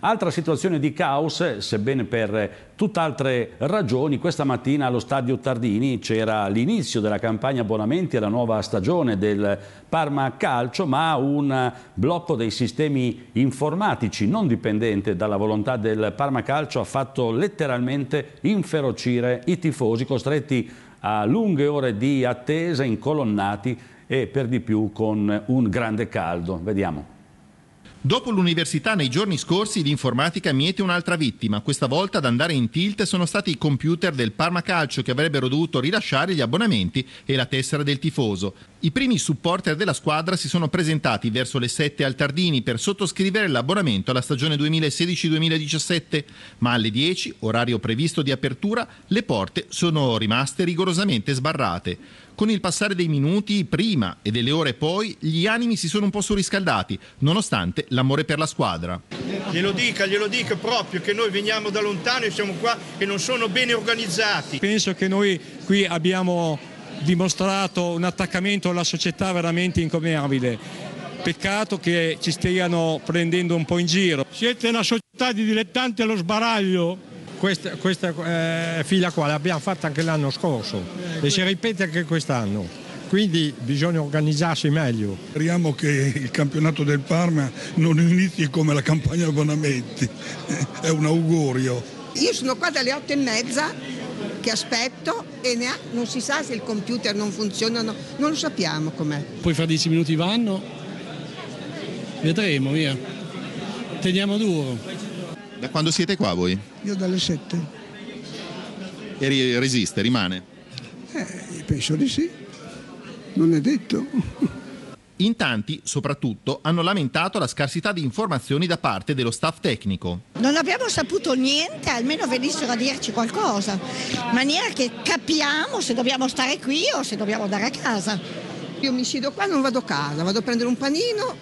Altra situazione di caos, sebbene per tutt'altre ragioni, questa mattina allo stadio Tardini c'era l'inizio della campagna abbonamenti alla nuova stagione del Parma Calcio, ma un blocco dei sistemi informatici non dipendente dalla volontà del Parma Calcio ha fatto letteralmente inferocire i tifosi costretti a lunghe ore di attesa incolonnati e per di più con un grande caldo. Vediamo. Dopo l'università nei giorni scorsi l'informatica miete un'altra vittima, questa volta ad andare in tilt sono stati i computer del Parma Calcio che avrebbero dovuto rilasciare gli abbonamenti e la tessera del tifoso. I primi supporter della squadra si sono presentati verso le 7 al Tardini per sottoscrivere l'abbonamento alla stagione 2016-2017, ma alle 10, orario previsto di apertura, le porte sono rimaste rigorosamente sbarrate. Con il passare dei minuti prima e delle ore poi, gli animi si sono un po' surriscaldati, nonostante l'amore per la squadra. Glielo dica, glielo dica proprio che noi veniamo da lontano e siamo qua e non sono bene organizzati. Penso che noi qui abbiamo dimostrato un attaccamento alla società veramente incommenabile. Peccato che ci stiano prendendo un po' in giro. Siete una società di dilettanti allo sbaraglio. Questa, questa eh, figlia qua l'abbiamo fatta anche l'anno scorso e si ripete anche quest'anno. Quindi bisogna organizzarsi meglio. Speriamo che il campionato del Parma non inizi come la campagna abbonamenti. È un augurio. Io sono qua dalle otto e mezza che aspetto e ha, non si sa se il computer non funziona, non lo sappiamo com'è. Poi fra dieci minuti vanno, vedremo, via. Teniamo duro. Da quando siete qua voi? Io dalle sette. E resiste, rimane? Eh, penso di sì, non è detto. In tanti, soprattutto, hanno lamentato la scarsità di informazioni da parte dello staff tecnico. Non abbiamo saputo niente, almeno venissero a dirci qualcosa, in maniera che capiamo se dobbiamo stare qui o se dobbiamo andare a casa. Io mi siedo qua, non vado a casa, vado a prendere un panino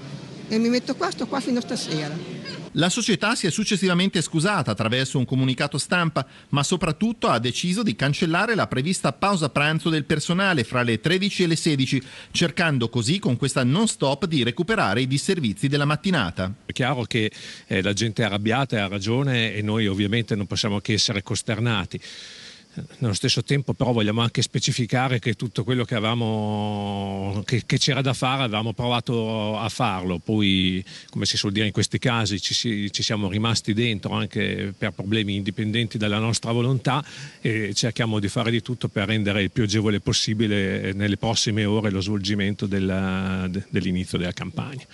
e mi metto qua, sto qua fino a stasera. La società si è successivamente scusata attraverso un comunicato stampa, ma soprattutto ha deciso di cancellare la prevista pausa pranzo del personale fra le 13 e le 16, cercando così con questa non stop di recuperare i disservizi della mattinata. È chiaro che eh, la gente è arrabbiata e ha ragione e noi ovviamente non possiamo che essere costernati. Nello stesso tempo però vogliamo anche specificare che tutto quello che, avevamo, che, che c'era da fare avevamo provato a farlo, poi come si suol dire in questi casi ci, ci, siamo rimasti dentro anche per problemi indipendenti dalla nostra volontà e cerchiamo di fare di tutto per rendere il più agevole possibile nelle prossime ore lo svolgimento della, dell'inizio della campagna.